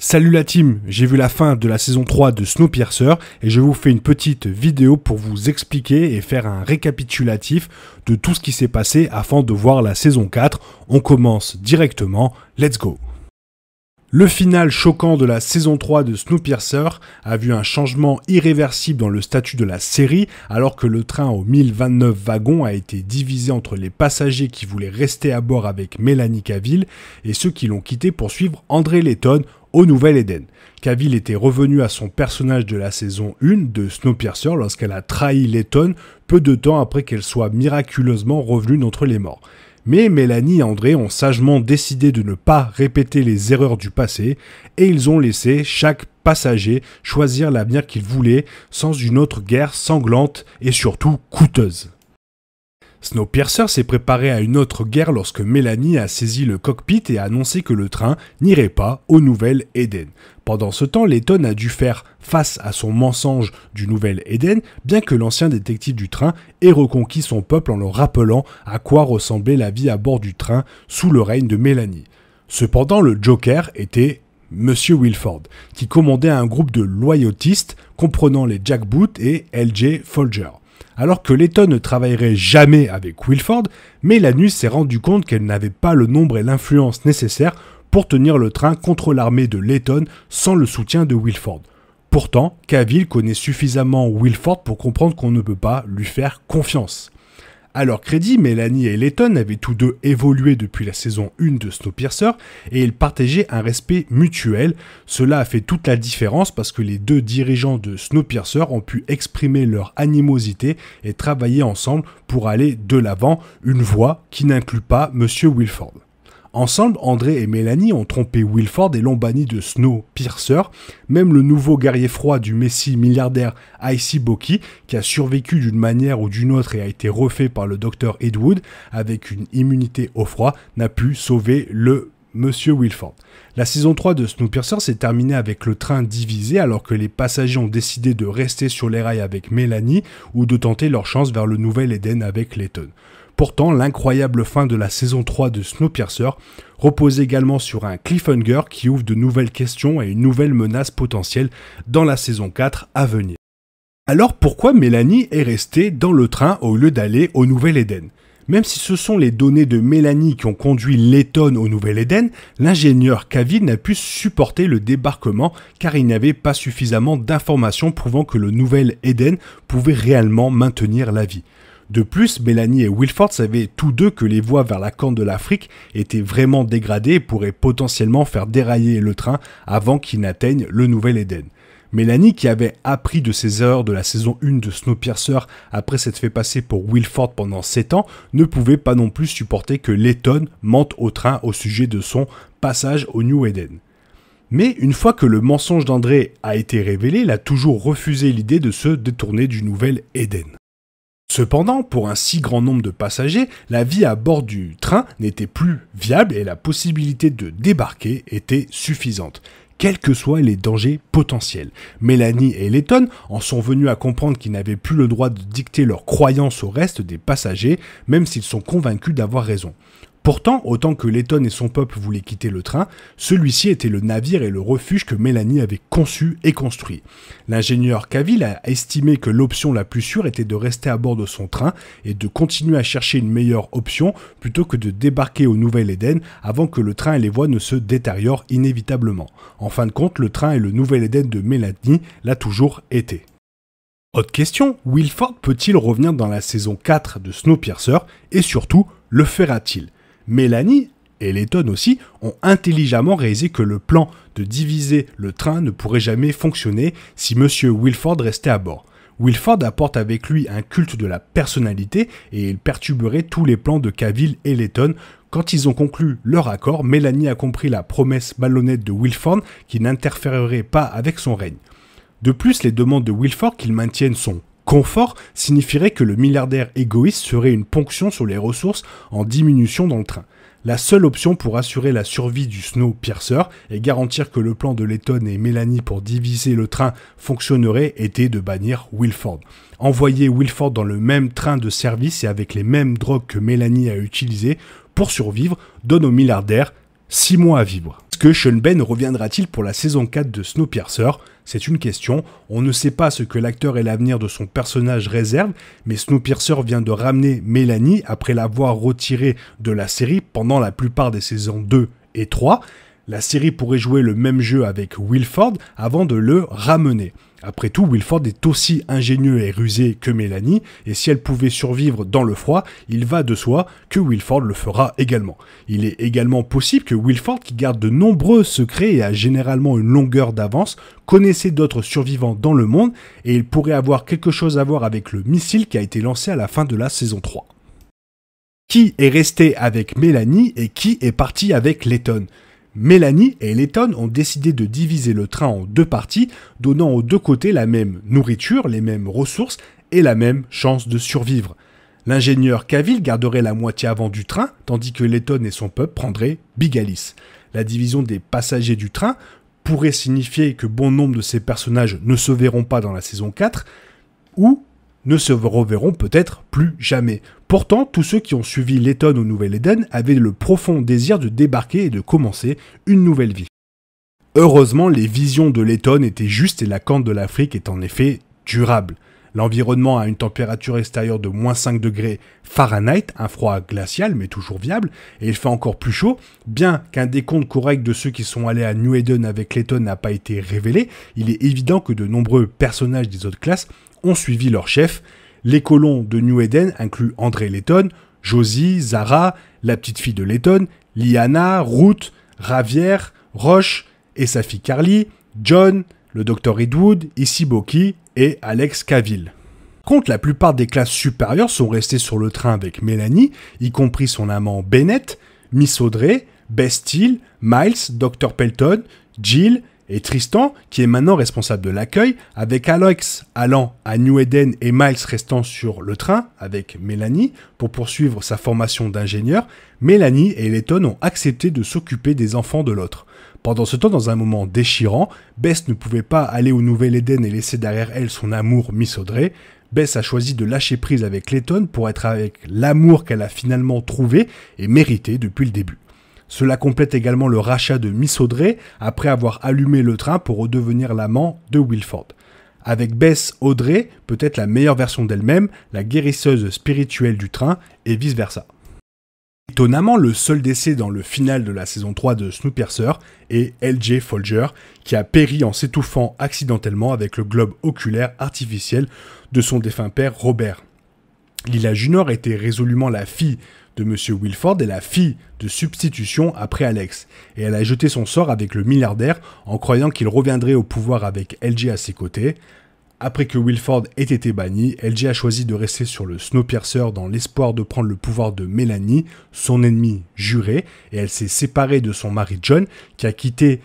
Salut la team, j'ai vu la fin de la saison 3 de Snowpiercer et je vous fais une petite vidéo pour vous expliquer et faire un récapitulatif de tout ce qui s'est passé afin de voir la saison 4. On commence directement, let's go le final choquant de la saison 3 de Snowpiercer a vu un changement irréversible dans le statut de la série alors que le train aux 1029 wagons a été divisé entre les passagers qui voulaient rester à bord avec Mélanie Cavill et ceux qui l'ont quitté pour suivre André Letton au Nouvel-Éden. Cavill était revenu à son personnage de la saison 1 de Snowpiercer lorsqu'elle a trahi Letton peu de temps après qu'elle soit miraculeusement revenue d'entre les morts. Mais Mélanie et André ont sagement décidé de ne pas répéter les erreurs du passé et ils ont laissé chaque passager choisir l'avenir qu'il voulait sans une autre guerre sanglante et surtout coûteuse. Snowpiercer s'est préparé à une autre guerre lorsque Mélanie a saisi le cockpit et a annoncé que le train n'irait pas au Nouvel Eden. Pendant ce temps, Letton a dû faire face à son mensonge du Nouvel Eden, bien que l'ancien détective du train ait reconquis son peuple en leur rappelant à quoi ressemblait la vie à bord du train sous le règne de Mélanie. Cependant, le Joker était Monsieur Wilford, qui commandait un groupe de loyautistes comprenant les Jack Boot et L.J. Folger. Alors que Letton ne travaillerait jamais avec Wilford, Mélanie s'est rendu compte qu'elle n'avait pas le nombre et l'influence nécessaires pour tenir le train contre l'armée de Letton sans le soutien de Wilford. Pourtant, Cavill connaît suffisamment Wilford pour comprendre qu'on ne peut pas lui faire confiance. À leur crédit, Mélanie et Letton avaient tous deux évolué depuis la saison 1 de Snowpiercer et ils partageaient un respect mutuel. Cela a fait toute la différence parce que les deux dirigeants de Snowpiercer ont pu exprimer leur animosité et travailler ensemble pour aller de l'avant, une voie qui n'inclut pas Monsieur Wilford. Ensemble, André et Mélanie ont trompé Wilford et l'ont banni de Snowpiercer. Même le nouveau guerrier froid du messie milliardaire Icy Boki, qui a survécu d'une manière ou d'une autre et a été refait par le docteur Edwood avec une immunité au froid, n'a pu sauver le Monsieur Wilford. La saison 3 de Snowpiercer s'est terminée avec le train divisé alors que les passagers ont décidé de rester sur les rails avec Mélanie ou de tenter leur chance vers le nouvel Eden avec Letton. Pourtant, l'incroyable fin de la saison 3 de Snowpiercer repose également sur un cliffhanger qui ouvre de nouvelles questions et une nouvelle menace potentielle dans la saison 4 à venir. Alors pourquoi Mélanie est restée dans le train au lieu d'aller au Nouvel Eden même si ce sont les données de Mélanie qui ont conduit Letton au Nouvel Eden, l'ingénieur Cavill n'a pu supporter le débarquement car il n'avait pas suffisamment d'informations prouvant que le Nouvel Eden pouvait réellement maintenir la vie. De plus, Mélanie et Wilford savaient tous deux que les voies vers la corne de l'Afrique étaient vraiment dégradées et pourraient potentiellement faire dérailler le train avant qu'il n'atteigne le Nouvel Éden. Mélanie, qui avait appris de ses erreurs de la saison 1 de Snowpiercer après s'être fait passer pour Wilford pendant 7 ans, ne pouvait pas non plus supporter que Letton mente au train au sujet de son passage au New Eden. Mais une fois que le mensonge d'André a été révélé, il a toujours refusé l'idée de se détourner du Nouvel Eden. Cependant, pour un si grand nombre de passagers, la vie à bord du train n'était plus viable et la possibilité de débarquer était suffisante quels que soient les dangers potentiels. Mélanie et Letton en sont venus à comprendre qu'ils n'avaient plus le droit de dicter leurs croyances au reste des passagers, même s'ils sont convaincus d'avoir raison. Pourtant, autant que Letton et son peuple voulaient quitter le train, celui-ci était le navire et le refuge que Mélanie avait conçu et construit. L'ingénieur Cavill a estimé que l'option la plus sûre était de rester à bord de son train et de continuer à chercher une meilleure option plutôt que de débarquer au Nouvel Éden avant que le train et les voies ne se détériorent inévitablement. En fin de compte, le train et le Nouvel Éden de Mélanie l'a toujours été. Autre question, Wilford peut-il revenir dans la saison 4 de Snowpiercer et surtout, le fera-t-il? Mélanie et Letton aussi ont intelligemment réalisé que le plan de diviser le train ne pourrait jamais fonctionner si M. Wilford restait à bord. Wilford apporte avec lui un culte de la personnalité et il perturberait tous les plans de Cavill et Letton. Quand ils ont conclu leur accord, Mélanie a compris la promesse malhonnête de Wilford qui n'interférerait pas avec son règne. De plus, les demandes de Wilford qu'il maintienne son confort signifierait que le milliardaire égoïste serait une ponction sur les ressources en diminution dans le train. La seule option pour assurer la survie du Snowpiercer et garantir que le plan de Letton et Mélanie pour diviser le train fonctionnerait était de bannir Wilford. Envoyer Wilford dans le même train de service et avec les mêmes drogues que Mélanie a utilisées pour survivre donne au milliardaire 6 mois à vivre. Est-ce que Sean Ben reviendra-t-il pour la saison 4 de Snowpiercer? C'est une question. On ne sait pas ce que l'acteur et l'avenir de son personnage réservent, mais Snowpiercer vient de ramener Mélanie après l'avoir retirée de la série pendant la plupart des saisons 2 et 3. La série pourrait jouer le même jeu avec Wilford avant de le ramener. Après tout, Wilford est aussi ingénieux et rusé que Mélanie, et si elle pouvait survivre dans le froid, il va de soi que Wilford le fera également. Il est également possible que Wilford, qui garde de nombreux secrets et a généralement une longueur d'avance, connaissait d'autres survivants dans le monde, et il pourrait avoir quelque chose à voir avec le missile qui a été lancé à la fin de la saison 3. Qui est resté avec Mélanie et qui est parti avec Letton Mélanie et Letton ont décidé de diviser le train en deux parties, donnant aux deux côtés la même nourriture, les mêmes ressources et la même chance de survivre. L'ingénieur Cavill garderait la moitié avant du train, tandis que Letton et son peuple prendraient Bigalis. La division des passagers du train pourrait signifier que bon nombre de ces personnages ne se verront pas dans la saison 4, ou ne se reverront peut-être plus jamais. Pourtant, tous ceux qui ont suivi Letton au Nouvel-Éden avaient le profond désir de débarquer et de commencer une nouvelle vie. Heureusement, les visions de Letton étaient justes et la cante de l'Afrique est en effet durable. L'environnement a une température extérieure de moins 5 degrés Fahrenheit, un froid glacial mais toujours viable, et il fait encore plus chaud. Bien qu'un décompte correct de ceux qui sont allés à New Eden avec Letton n'a pas été révélé, il est évident que de nombreux personnages des autres classes ont suivi leur chef. Les colons de New Eden incluent André Letton, Josie, Zara, la petite fille de Letton, Liana, Ruth, Ravière, Roche et sa fille Carly, John, le docteur Edwood, Isiboki et Alex Cavill. Contre la plupart des classes supérieures sont restées sur le train avec Mélanie, y compris son amant Bennett, Miss Audrey, Bestill, Miles, Dr. Pelton, Jill et Tristan, qui est maintenant responsable de l'accueil, avec Alex allant à New Eden et Miles restant sur le train avec Mélanie pour poursuivre sa formation d'ingénieur, Mélanie et Letton ont accepté de s'occuper des enfants de l'autre. Pendant ce temps, dans un moment déchirant, Bess ne pouvait pas aller au Nouvel Eden et laisser derrière elle son amour Miss Audrey. Bess a choisi de lâcher prise avec Letton pour être avec l'amour qu'elle a finalement trouvé et mérité depuis le début. Cela complète également le rachat de Miss Audrey après avoir allumé le train pour redevenir l'amant de Wilford. Avec Bess, Audrey peut être la meilleure version d'elle-même, la guérisseuse spirituelle du train, et vice-versa. Étonnamment, le seul décès dans le final de la saison 3 de Snowpiercer est LJ Folger, qui a péri en s'étouffant accidentellement avec le globe oculaire artificiel de son défunt père Robert. Lila Junior était résolument la fille de M. Wilford et la fille de substitution après Alex, et elle a jeté son sort avec le milliardaire en croyant qu'il reviendrait au pouvoir avec LG à ses côtés. Après que Wilford ait été banni, LG a choisi de rester sur le Snowpiercer dans l'espoir de prendre le pouvoir de Mélanie, son ennemi juré, et elle s'est séparée de son mari John, qui a quitté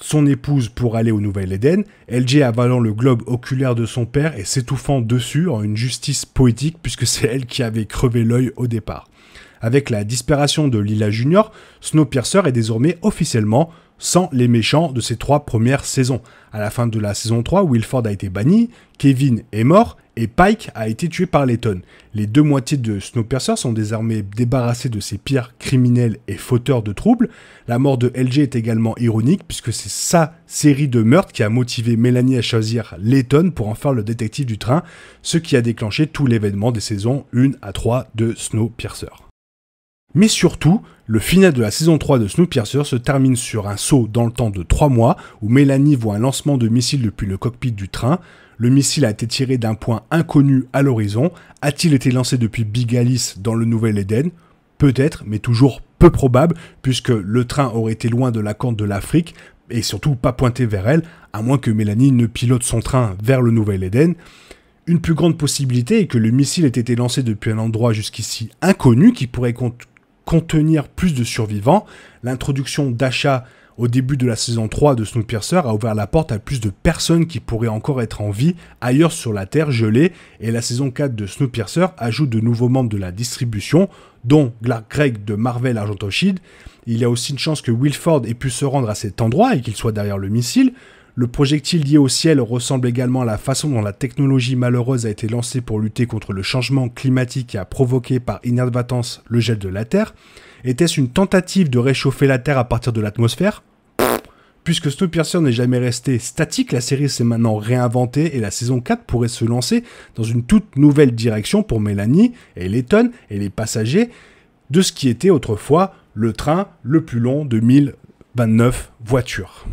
son épouse pour aller au Nouvel-Éden, LG avalant le globe oculaire de son père et s'étouffant dessus en une justice poétique puisque c'est elle qui avait crevé l'œil au départ. Avec la disparition de Lila Junior, Snowpiercer est désormais officiellement sans les méchants de ses trois premières saisons. À la fin de la saison 3, Wilford a été banni, Kevin est mort et Pike a été tué par Letton. Les deux moitiés de Snowpiercer sont désormais débarrassées de ses pires criminels et fauteurs de troubles. La mort de LG est également ironique puisque c'est sa série de meurtres qui a motivé Mélanie à choisir Letton pour en faire le détective du train, ce qui a déclenché tout l'événement des saisons 1 à 3 de Snowpiercer. Mais surtout, le final de la saison 3 de Snowpiercer se termine sur un saut dans le temps de 3 mois où Mélanie voit un lancement de missile depuis le cockpit du train. Le missile a été tiré d'un point inconnu à l'horizon. A-t-il été lancé depuis Big Alice dans le Nouvel Eden Peut-être, mais toujours peu probable, puisque le train aurait été loin de la côte de l'Afrique et surtout pas pointé vers elle, à moins que Mélanie ne pilote son train vers le Nouvel Eden. Une plus grande possibilité est que le missile ait été lancé depuis un endroit jusqu'ici inconnu qui pourrait contenir plus de survivants. L'introduction d'achat au début de la saison 3 de Snowpiercer a ouvert la porte à plus de personnes qui pourraient encore être en vie ailleurs sur la Terre gelée et la saison 4 de Snowpiercer ajoute de nouveaux membres de la distribution dont Gregg de Marvel Argento Shield. Il y a aussi une chance que Wilford ait pu se rendre à cet endroit et qu'il soit derrière le missile. Le projectile lié au ciel ressemble également à la façon dont la technologie malheureuse a été lancée pour lutter contre le changement climatique qui a provoqué par inadvertance le gel de la Terre. Était-ce une tentative de réchauffer la Terre à partir de l'atmosphère? Puisque Snowpiercer n'est jamais resté statique, la série s'est maintenant réinventée et la saison 4 pourrait se lancer dans une toute nouvelle direction pour Mélanie et Letton et les passagers de ce qui était autrefois le train le plus long de 1029 voitures.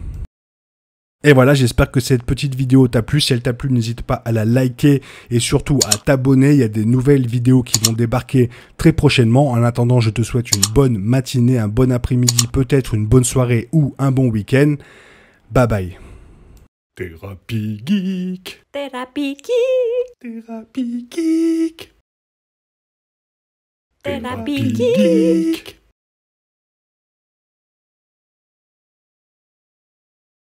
Et voilà, j'espère que cette petite vidéo t'a plu. Si elle t'a plu, n'hésite pas à la liker et surtout à t'abonner. Il y a des nouvelles vidéos qui vont débarquer très prochainement. En attendant, je te souhaite une bonne matinée, un bon après-midi, peut-être une bonne soirée ou un bon week-end. Bye bye. Thérapie geek. Thérapie geek. Thérapie geek. Thérapie geek.